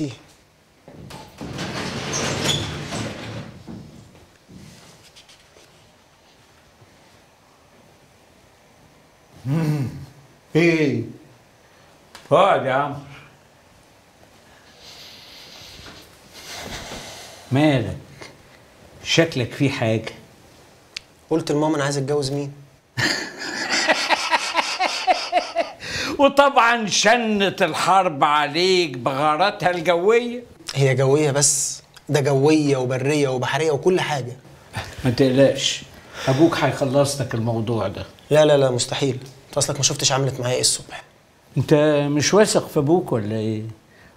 ميرسي إيه اقعد يا عمرو مالك شكلك في حاجة قلت لماما أنا عايز اتجوز مين وطبعا شنت الحرب عليك بغاراتها الجوية. هي جوية بس ده جوية وبرية وبحرية وكل حاجة. ما تقلقش أبوك هيخلص لك الموضوع ده. لا لا لا مستحيل. أنت أصلك ما شفتش عملت معايا إيه الصبح. أنت مش واثق في أبوك ولا إيه؟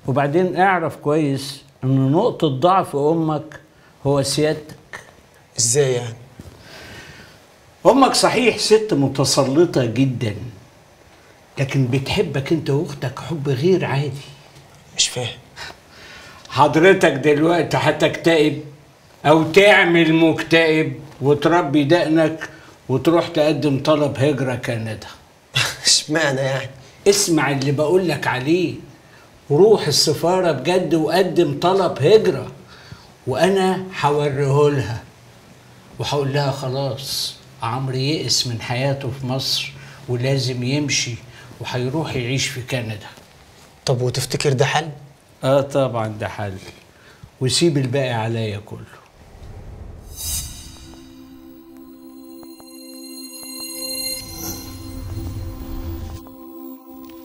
وبعدين اعرف كويس إن نقطة ضعف أمك هو سيادتك. إزاي يعني؟ أمك صحيح ست متسلطة جدا. لكن بتحبك انت واختك حب غير عادي. مش فاهم. حضرتك دلوقتي هتكتئب أو تعمل مكتئب وتربي دقنك وتروح تقدم طلب هجرة كندا. اشمعنى يعني؟ اسمع اللي بقول لك عليه. روح السفارة بجد وقدم طلب هجرة وأنا هوريه لها. وهقول لها خلاص عمرو يئس من حياته في مصر ولازم يمشي. وهيروح يعيش في كندا. طب وتفتكر ده حل؟ آه طبعا ده حل. وسيب الباقي عليا كله.